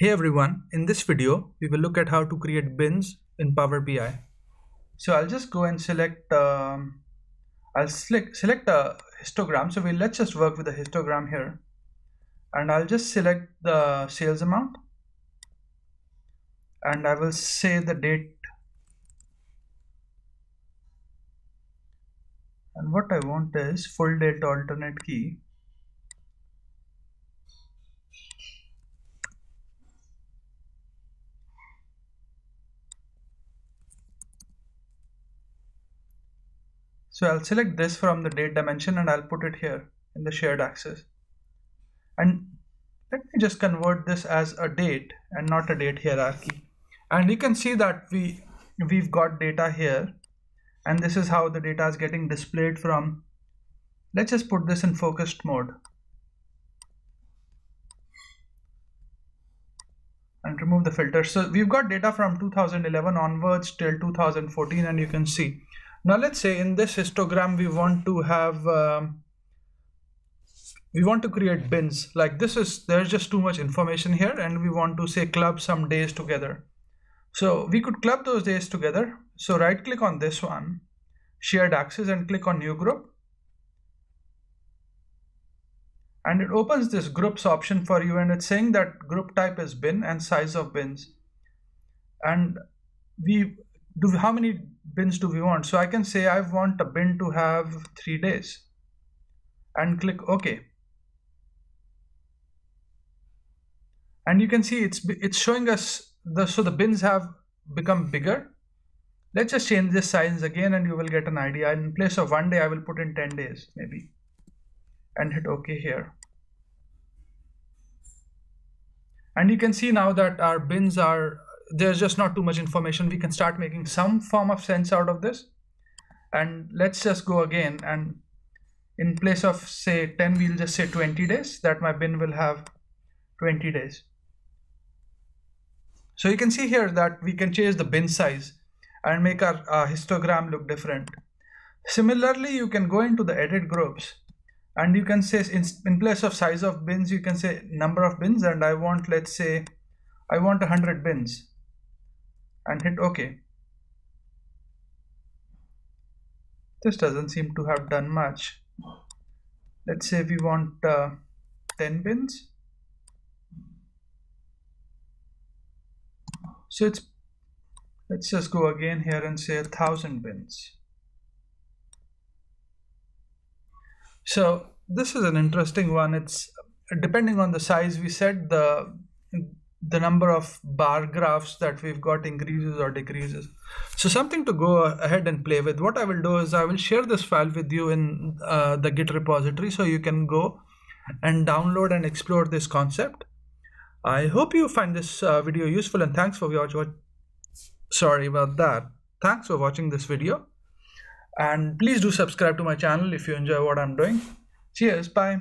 Hey everyone, in this video we will look at how to create bins in Power BI. So I'll just go and select, um, I'll select, select a histogram. So we let's just work with a histogram here. And I'll just select the sales amount. And I will say the date. And what I want is full date alternate key So I'll select this from the date dimension and I'll put it here in the shared axis. And let me just convert this as a date and not a date hierarchy. And you can see that we, we've got data here and this is how the data is getting displayed from, let's just put this in focused mode. and remove the filter. So we've got data from 2011 onwards till 2014 and you can see now let's say in this histogram we want to have um, we want to create bins. Like this is there's just too much information here and we want to say club some days together. So we could club those days together. So right click on this one shared axis and click on new group. And it opens this groups option for you and it's saying that group type is bin and size of bins. And we do how many bins do we want? So I can say I want a bin to have three days and click OK. And you can see it's it's showing us the so the bins have become bigger. Let's just change this size again and you will get an idea. In place of one day I will put in 10 days maybe and hit OK here. And you can see now that our bins are there's just not too much information. We can start making some form of sense out of this. And let's just go again. And in place of say 10 we'll just say 20 days that my bin will have 20 days. So you can see here that we can change the bin size and make our uh, histogram look different. Similarly you can go into the edit groups and you can say in, in place of size of bins you can say number of bins. And I want let's say I want 100 bins and hit OK. This doesn't seem to have done much. Let's say we want uh, 10 bins. So it's let's just go again here and say a thousand bins. So this is an interesting one. It's depending on the size we set the the number of bar graphs that we've got increases or decreases. So something to go ahead and play with. What I will do is I will share this file with you in uh, the Git repository so you can go and download and explore this concept. I hope you find this uh, video useful and thanks for watching. Sorry about that. Thanks for watching this video. And please do subscribe to my channel if you enjoy what I'm doing. Cheers. Bye.